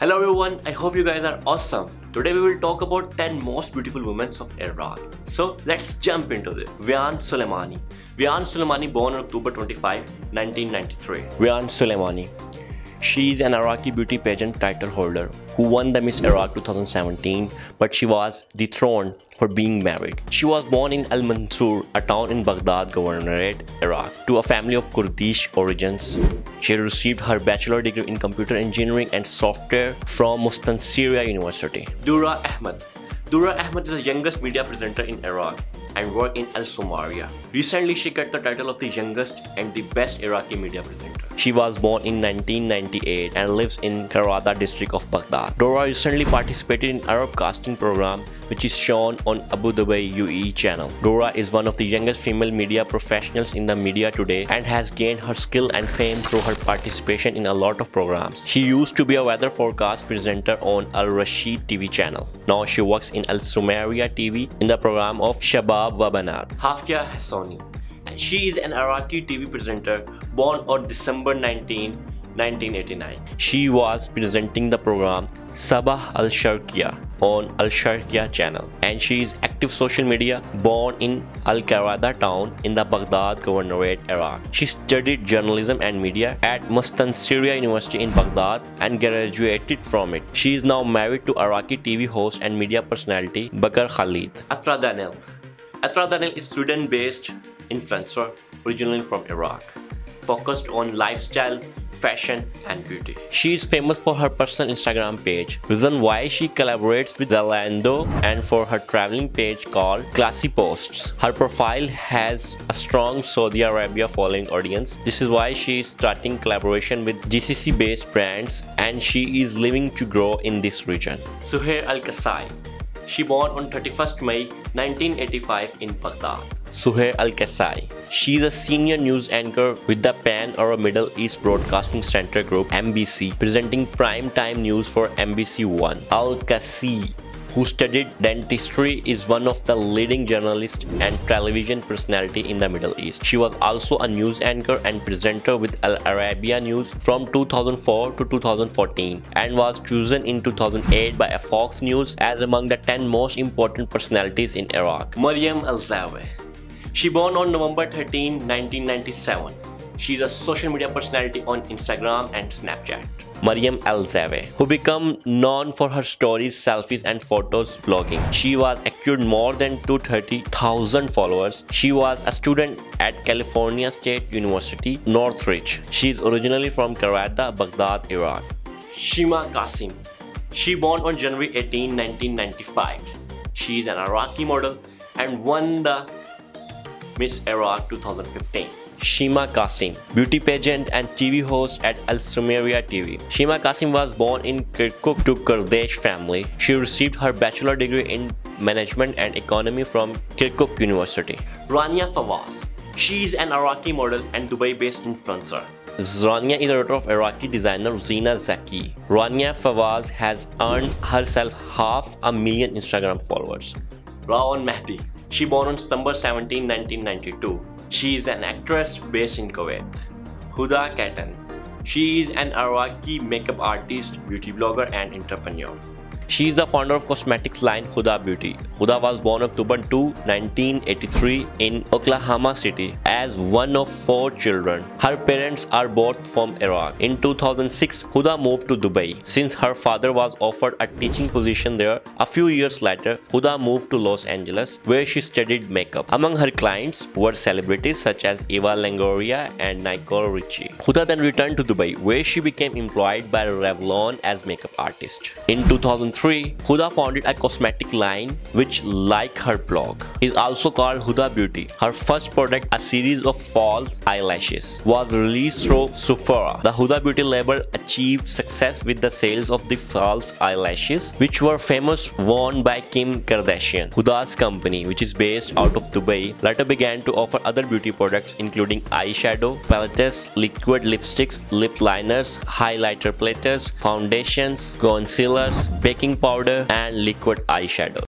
Hello everyone, I hope you guys are awesome. Today we will talk about 10 most beautiful women of Iraq. So let's jump into this. Vian Sulaimani. Vian Sulaimani born on October 25, 1993. Vian Sulaimani. She is an Iraqi beauty pageant title holder who won the Miss Iraq 2017, but she was dethroned for being married. She was born in Al Mansour, a town in Baghdad Governorate, Iraq, to a family of Kurdish origins. She received her bachelor degree in computer engineering and software from Mustansiriya University. Durra Ahmed. Durra Ahmed is the youngest media presenter in Iraq and worked in Al Sumaria. Recently, she got the title of the youngest and the best Iraqi media presenter. She was born in 1998 and lives in Karrada district of Baghdad. Dora recently participated in Arab casting program which is shown on Abu Dhabi UAE channel. Dora is one of the youngest female media professionals in the media today and has gained her skill and fame through her participation in a lot of programs. She used to be a weather forecast presenter on Al Rashid TV channel. Now she works in Al Sumaria TV in the program of Shabab Wabanat. Haifa Hassony she is an Iraqi TV presenter born on December 19, 1989. She was presenting the program Sabah Al Sharqiya on Al Sharqiya channel and she is active social media born in Al Karrada town in the Baghdad Governorate, Iraq. She studied journalism and media at Mustansiriya University in Baghdad and graduated from it. She is now married to Iraqi TV host and media personality Bakr Khaled. Atra Daniel Atra Daniel is Sweden-based influencer originally from Iraq, focused on lifestyle, fashion and beauty. She is famous for her personal Instagram page, reason why she collaborates with Zalando and for her traveling page called Classy Posts. Her profile has a strong Saudi Arabia following audience. This is why she is starting collaboration with GCC based brands and she is living to grow in this region. Suhair Al-Qaisi she born on 31st May 1985 in Baghdad. Suhair Al-Qaisi. She is a senior news anchor with the Pan-Arab Middle East Broadcasting Center Group MBC, presenting prime time news for MBC One. Al-Qaisi who studied dentistry, is one of the leading journalists and television personality in the Middle East. She was also a news anchor and presenter with Al Arabiya News from 2004 to 2014 and was chosen in 2008 by Fox News as among the 10 most important personalities in Iraq. Maryam Alazawey She born on November 13, 1997. She is a social media personality on Instagram and Snapchat. Maryam Alazawey, who became known for her stories, selfies and photos blogging. She was acquired more than 230,000 followers. She was a student at California State University, Northridge. She is originally from Karrada, Baghdad, Iraq. Shimaa Qasim. She born on January 18, 1995. She is an Iraqi model and won the Miss Iraq 2015. Shimaa Qasim, beauty pageant and TV host at Al Sumaria TV. Shimaa Qasim was born in Kirkuk to Kurdish family. She received her bachelor degree in management and economy from Kirkuk University. Rania Fawaz. She is an Iraqi model and Dubai-based influencer. Rania is the daughter of Iraqi designer Zina Zaki. Rania Fawaz has earned herself half a million Instagram followers. Rawan Mahdi. She born on September 17, 1992. She is an actress based in Kuwait. Huda Kattan. She is an Iraqi makeup artist, beauty blogger and entrepreneur. She is the founder of cosmetics line Huda Beauty. Huda was born October 2, 1983 in Oklahoma City as one of four children. Her parents are both from Iraq. In 2006, Huda moved to Dubai since her father was offered a teaching position there. A few years later, Huda moved to Los Angeles where she studied makeup. Among her clients were celebrities such as Eva Longoria and Nicole Richie. Huda then returned to Dubai where she became employed by Revlon as makeup artist. In 2003, 3. Huda founded a cosmetic line which, like her blog, is also called Huda Beauty. Her first product, a series of false eyelashes, was released through Sephora. The Huda Beauty label achieved success with the sales of the false eyelashes, which were famous worn by Kim Kardashian. Huda's company, which is based out of Dubai, later began to offer other beauty products including eyeshadow, palettes, liquid lipsticks, lip liners, highlighter platters, foundations, concealers, baking powder and liquid eyeshadow.